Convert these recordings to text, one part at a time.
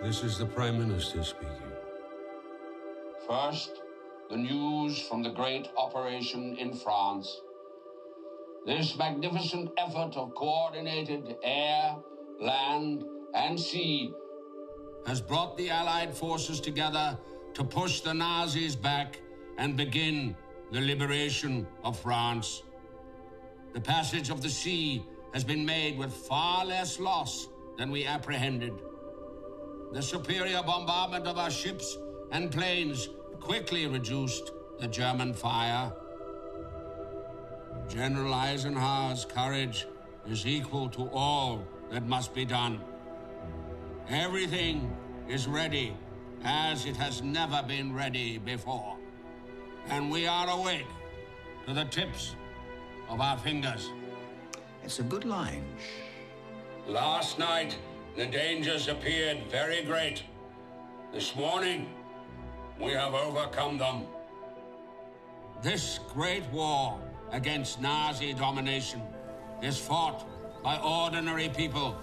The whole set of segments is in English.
This is the Prime Minister speaking. First, the news from the great operation in France. This magnificent effort of coordinated air, land, and sea has brought the Allied forces together to push the Nazis back and begin the liberation of France. The passage of the sea has been made with far less loss than we apprehended. The superior bombardment of our ships and planes quickly reduced the German fire. General Eisenhower's courage is equal to all that must be done. Everything is ready as it has never been ready before. And we are awake to the tips of our fingers. It's a good line. Last night, the dangers appeared very great. This morning, we have overcome them. This great war against Nazi domination is fought by ordinary people,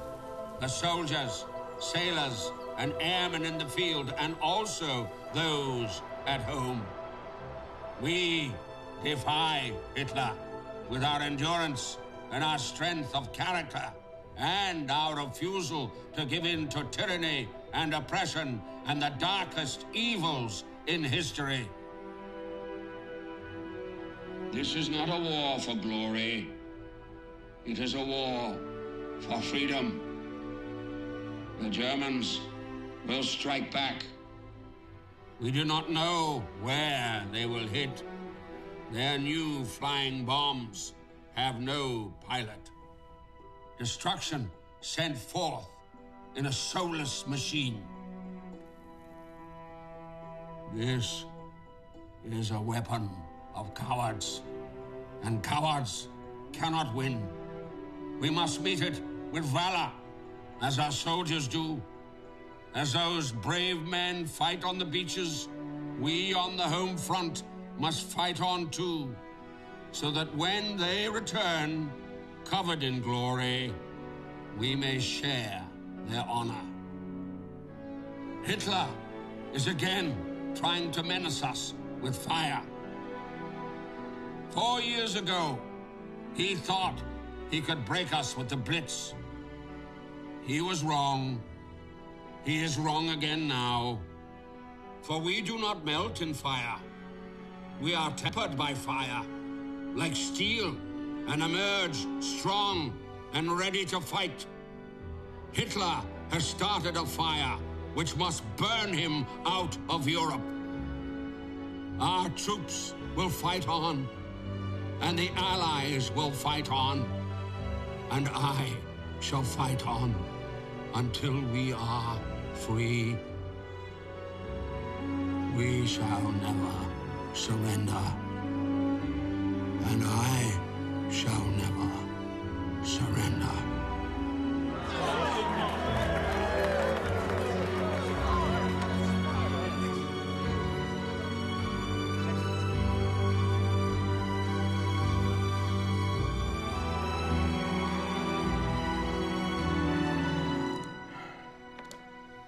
the soldiers, sailors, and airmen in the field, and also those at home. We defy Hitler with our endurance and our strength of character and our refusal to give in to tyranny and oppression and the darkest evils in history. This is not a war for glory. It is a war for freedom. The Germans will strike back. We do not know where they will hit. Their new flying bombs have no pilot. Destruction sent forth in a soulless machine. This is a weapon of cowards, and cowards cannot win. We must meet it with valor, as our soldiers do. As those brave men fight on the beaches, we on the home front must fight on too, so that when they return, covered in glory, we may share their honor. Hitler is again trying to menace us with fire. Four years ago, he thought he could break us with the Blitz. He was wrong. He is wrong again now. For we do not melt in fire. We are tempered by fire, like steel, and emerge strong and ready to fight. Hitler has started a fire which must burn him out of Europe. Our troops will fight on, and the Allies will fight on, and I shall fight on until we are free. We shall never surrender, and I